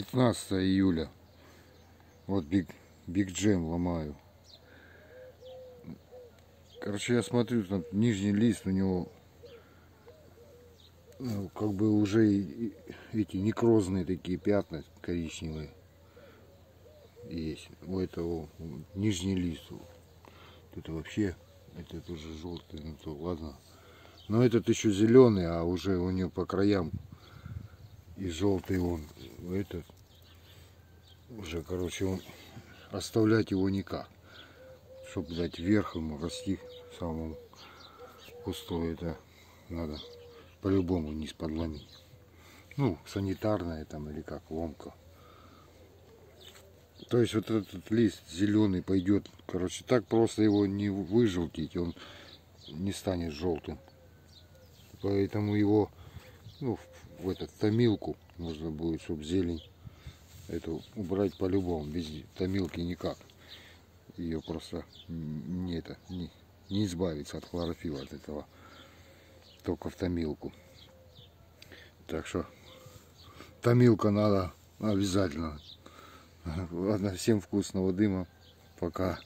15 июля. Вот Big, Big Gem ломаю. Короче, я смотрю, там нижний лист у него ну, как бы уже эти некрозные такие пятна коричневые есть. У этого нижний лист. Тут вообще это тоже желтый, ну то ладно. Но этот еще зеленый, а уже у него по краям и желтый он. Этот уже, короче, он оставлять его никак. Чтобы дать вверх ему расти самому пустой, это надо по-любому низ подломить. Ну, санитарная там или как, ломка. То есть вот этот лист зеленый пойдет, короче, так просто его не выжелтить, он не станет желтым. Поэтому его ну, в, этот томилку нужно будет, чтобы зелень эту убрать по-любому, без томилки никак. Ее просто не, это, не, не избавиться от хлорофила от этого, только в томилку. Так что томилка надо обязательно. Ладно, всем вкусного дыма. Пока.